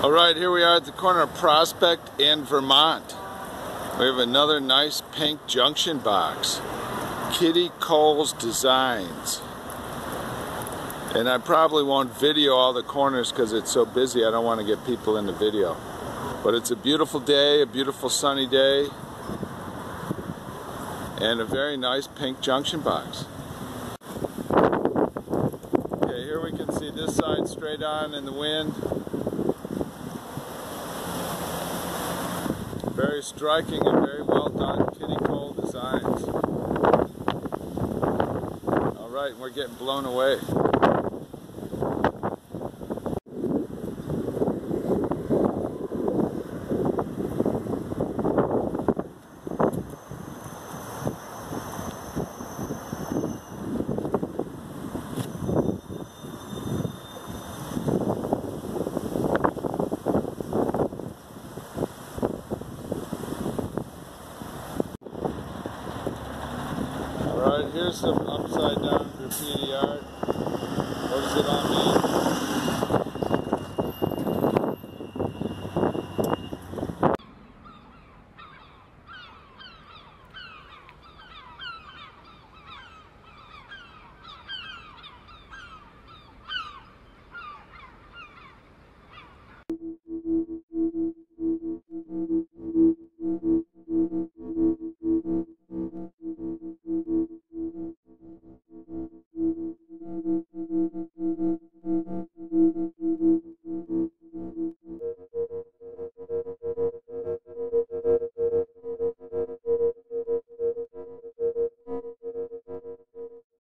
All right, here we are at the corner of Prospect and Vermont. We have another nice pink junction box. Kitty Coles Designs. And I probably won't video all the corners because it's so busy. I don't want to get people in the video. But it's a beautiful day, a beautiful sunny day. And a very nice pink junction box. Okay, here we can see this side straight on in the wind. Very striking and very well done Kitty Cole designs. All right, we're getting blown away. Here's some upside down graffiti art. What does it mean?